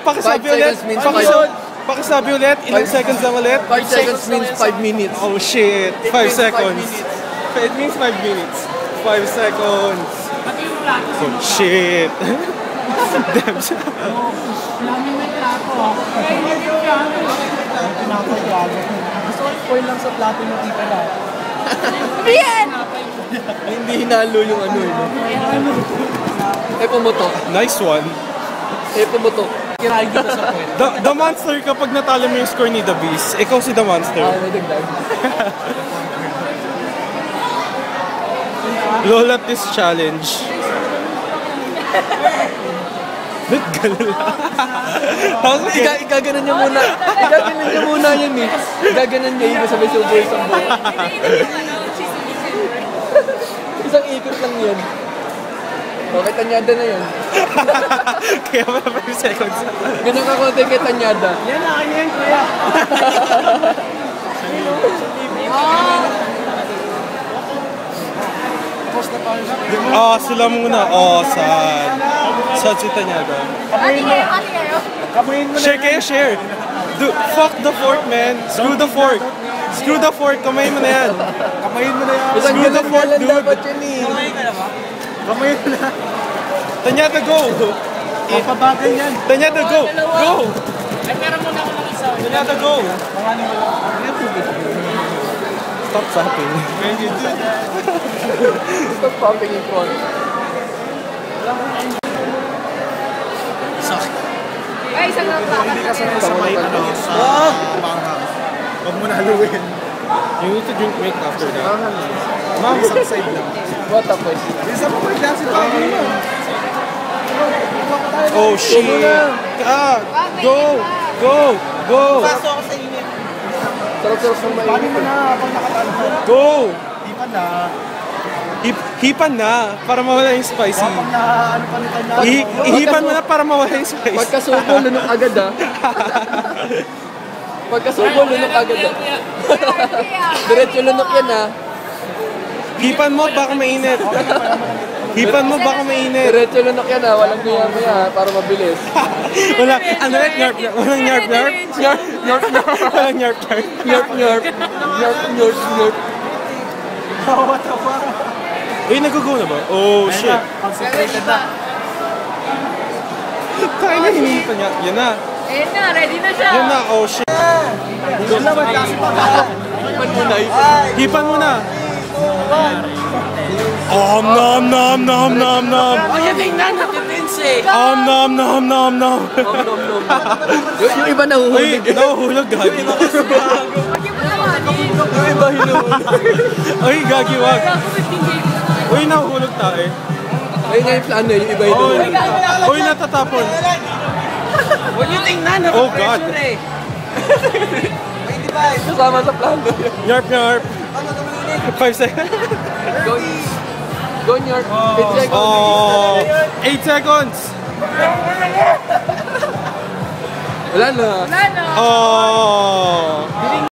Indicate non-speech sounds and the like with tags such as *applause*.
pakisabi Five ulit. seconds means Pakisabi, pakisabi ulit. Ilang seconds lang ulit? 5 seconds means 5 minutes. Oh shit. 5 means five seconds. minutes. It means 5 minutes. 5 seconds. Oh shit. *laughs* Damn siya. Gusto ko spoil lang sa plato ng tita na. Bien! Ay, hindi hinalo yung ano eh. Eh, pumutok. Nice one. Eh, pumutok. Kirahin kita sa point. The, the monster kapag natalo mo yung score ni The Beast, ikaw si The Monster. Ah, dagdag. Lola this challenge. Ba't lang? okay. Iga, igaganan niya muna. Igaganan niya muna yun eh. Igaganan niya yun sabay subo isang buo. Isang ikot lang yun. Okay, tanyada na yun. *laughs* Kaya wala 5 seconds. Ganun ka konti kay tanyada. Yan na, kanya yan, kuya. Oh, sila muna. Oh, sad. Sad si Tanyada. Ate kayo, ate kayo. Kamuhin mo na Share kayo, share. Do, fuck the fork, man. Screw the fork. Screw the fork. Kamay mo na yan. Kamayin mo na yan. Screw the fork, dude. dapat yun eh. Kamayin mo na. Tanyada, go. Papabagal yan. Tanyada, go. Go. Tanyada, go. Stop zapping. Stop popping in front. Ay, isang napakas. Hindi ka sanay sa may ano. Ah! Huwag mo na haluin. You need to drink milk after that. Ma'am, isang side lang. What a question. Isa mo may klase pa ako. Oh, shit. Ah, go. Go. Go. Sarap-sarap ng Paano mainit. mo na pag nakatalo ka? Go. Di pa na. Hip, hipan na para mawala yung spicy. Pag na ano pa nito na. I, ihipan mo na para mawala yung spicy. Pagkasubo, lunok agad ah. *laughs* Pagkasubo, lunok agad ah. *laughs* Diretso lunok yan ah. Hipan mo baka mainit. Hipan mo baka mainit. Diretso lunok yan ah. Walang ah, para mabilis. *laughs* Wala, ano rin, nyarp, nyarp. Walang nyarp, nyarp. Nyarp, nyarp, nyarp. Walang nyarp, nyarp. Nyarp, nyarp. Nyarp, nyarp, nyarp. Oh, what the fuck? Uy, nag-go na ba? Oh, shit. Concentrated na. Tayo na hinihipan niya. Yan na. Ayun na, ready na siya. Yan na. Oh, shit. Wala ba klase pa ka? Ipan mo na. Hipan mo na. Om nom nom nom nom nom. Oh, yan tingnan natin Vince eh. Om nom nom nom nom. Nom, nom, nom. Yung, yung iba Uy, nahuhulog. eh. nahuhulog gagi. Huwag yung malawanin. Yung iba hinuhulog. Uy, gagi wag. Gago, 15 games na tayo. Uy, nahuhulog tayo. Ayun nga yung plano eh, yung iba Uy, hinuhulog. uy, natatapon. Huwag yung tingnan. Oh, God. eh. Kasama sa plano yun. Nyarp, nyarp. Five seconds. Go, go Nyarp. Eight seconds. Oh, eight seconds. Wala na. Wala na. Oh.